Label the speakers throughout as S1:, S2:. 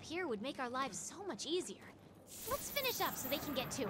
S1: here would make our lives so much easier. Let's finish up so they can get to it.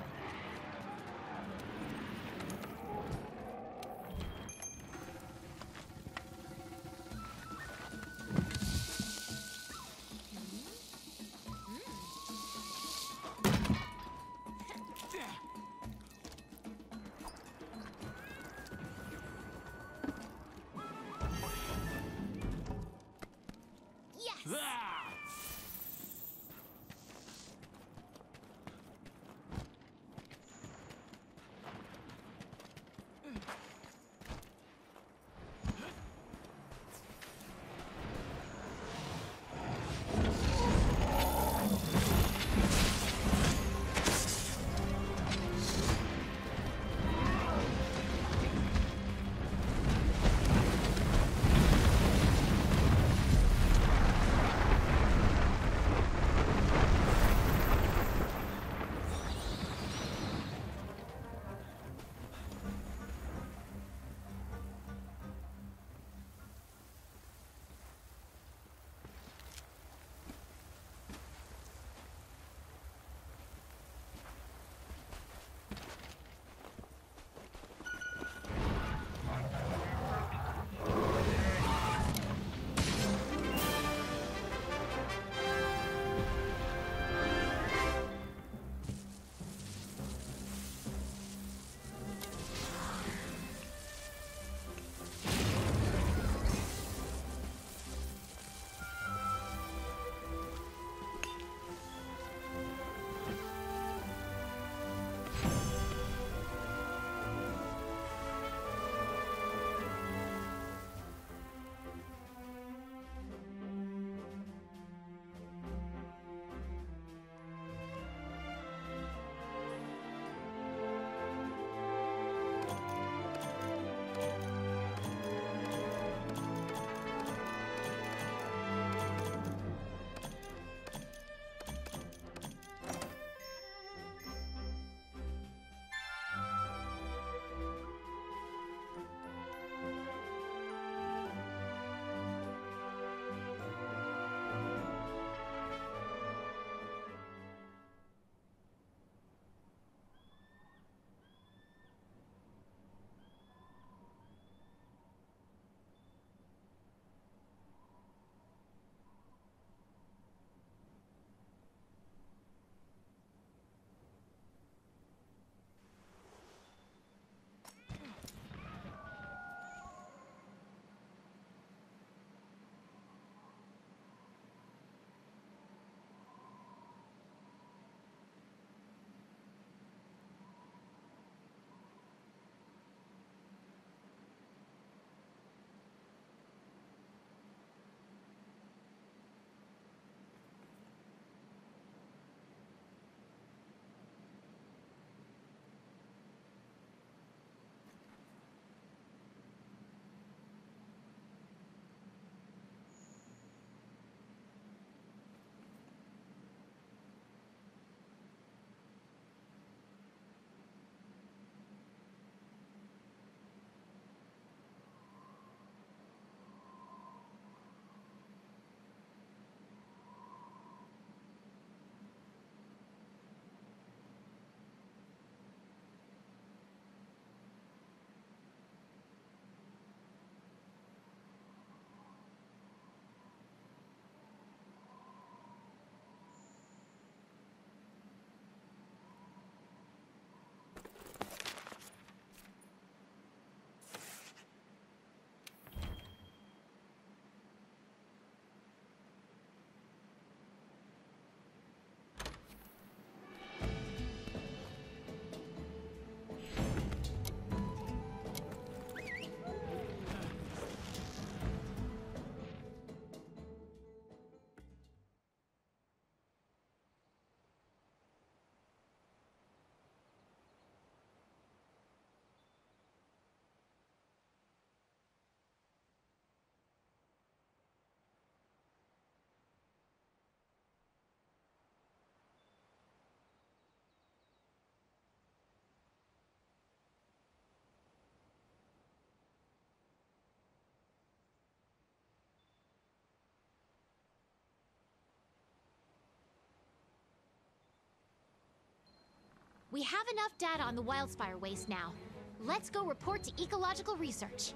S1: We have enough data on the Wildspire waste now. Let's go report to Ecological Research.